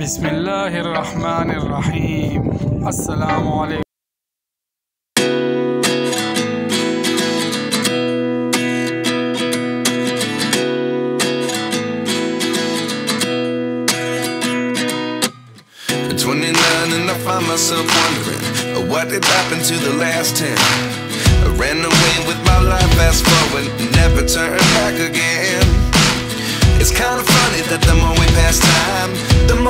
बिस्मिल्लाहिर्रहमानिर्रहीम अस्सलाम वालेकुम At 29 and I find myself wondering uh, what did happen to the last 10 I ran away with my life fast forward never turn back again It's kind of funny that the more we pass time the more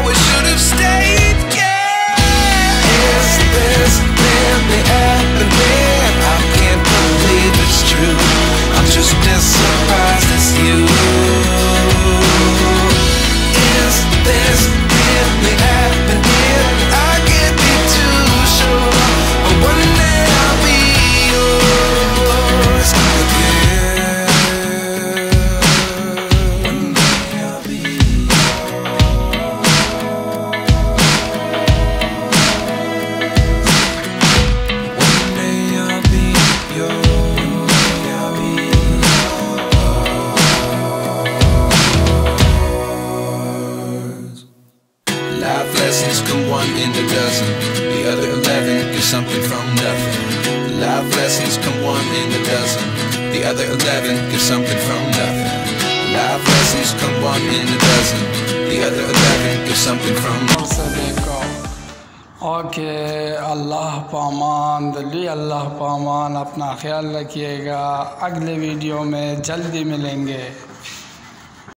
a dozen. The other eleven get something from nothing. Life lessons come one in a dozen. The other eleven get something from nothing. Life lessons come one in a dozen. The other eleven get something from और से देखो okay अल्लाह पामान दली अल्लाह पामान अपना ख्याल रखिएगा अगले video में जल्दी मिलेंगे